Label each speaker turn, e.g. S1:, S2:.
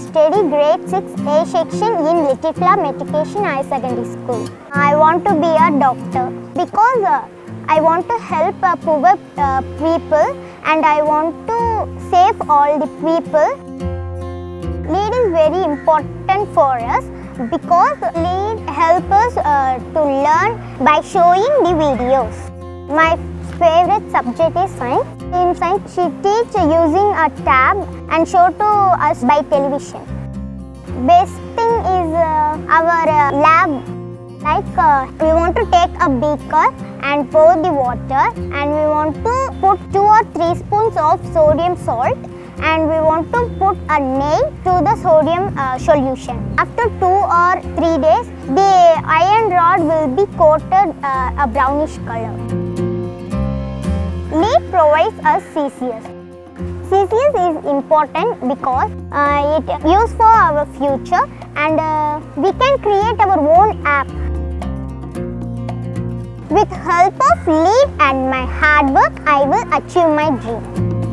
S1: study grade 6 A section in Flower Matriculation Higher Secondary School. I want to be a doctor because uh, I want to help uh, poor uh, people and I want to save all the people. Lead is very important for us because lead help us uh, to learn by showing the videos. My favorite subject is science. In science, she teach using a tab and show to us by television. Best thing is uh, our uh, lab. Like uh, we want to take a beaker and pour the water and we want to put 2 or 3 spoons of sodium salt and we want to put a nail to the sodium uh, solution. After 2 or 3 days, the iron rod will be coated uh, a brownish color. Provides us CCS. CCS is important because uh, it used for our future and uh, we can create our own app. With help of lead and my hard work, I will achieve my dream.